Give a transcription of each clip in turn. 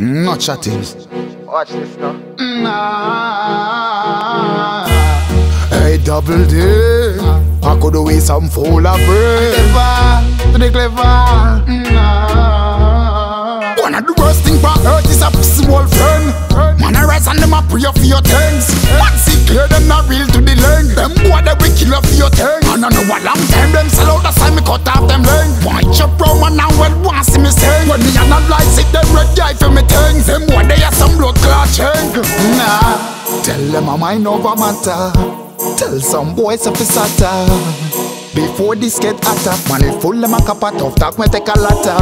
No chatting. Watch this now. Nah. Hey, double D. I could waste some fool of bread. Clever, to the clever. Nah. One of the worst thing for earth is a pussy hole friend. Man, I rise and them a pray for your things. Once it clear, them not real to the length. Them boy, they will kill for your things. And I know a long time, them sell out, me cut off them. Why chop round man now well, want see me sing. When me analyze it, them red eye for me things. Them boy, they have some blood clot change. Nah, tell them a mind over matter. Tell some boys if it's hotter. Before this get hotter, man it full them a cup of tough talk me take a lotta.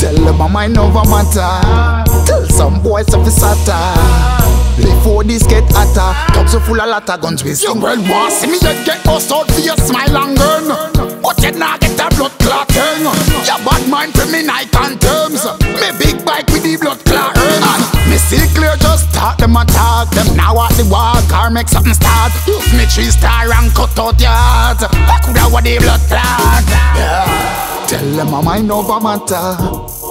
Tell them a mind over matter. Tell some boys if it's hotter. Before this get hotter, talk so full of lotta guns we sing. Well, want see me yet get us out for your smile and gun, blood clotting. Your bad mind for me night and terms. Me big bike with the blood clot and me see clear just talk them a talk. Them now at the walk or make something start. Use me three star and cut out your heart. I coulda what the blood clot. Yeah. Tell them a mind over matter.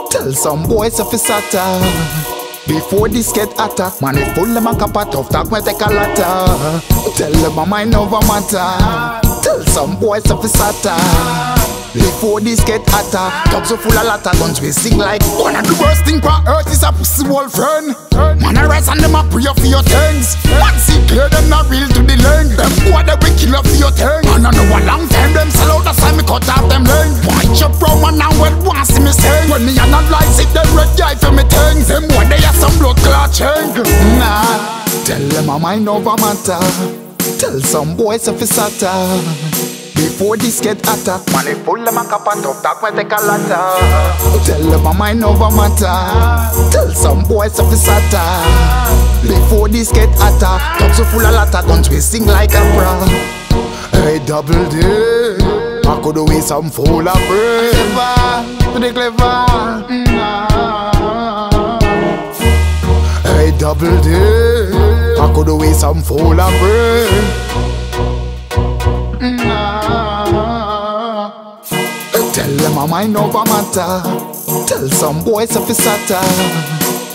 Tell some boys if it's hotter. Before this get hotter, man it full them a cup of tough talk me take a lotta. Tell them a mind over matter. Tell some boys if it's hotter. Before this get hotter, talk so full of lotta guns we sing like one of the worst thing for earth is a pussy hole friend. Man I rise and them a pray for your things. Once it clear them not real to the length. Them boy they will kill for your thing. And I know a long time them sell out that's why me cut off them length. Why chop round man now well want see me sing. When me analyze it them red eye for me things. Them boy they have some blood clot change. Nah, tell them a mind over matter. Tell some boys if it's hotter. Before this get hotter, it full them a cup of tough talk me take a lotta. Tell them a mind over matter. Tell some boys if it's hotter. Before this get hotter, talk so full of lotta guns we sing like a bra. Hey double D, I could waste some fool of bread. Clever, the clever. Hey double D, I could waste some fool of bread. Tell them a mind over matter. Tell some boys if it's hotter.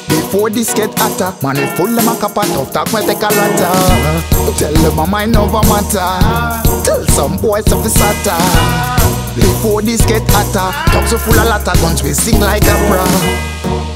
Before this get hotter, man it full them a cup of tough talk me take a lotta. Tell them my mind over matter. Tell some boys if it's hotter. Before this get hotter, talk so full of lotta guns we sing like a bra.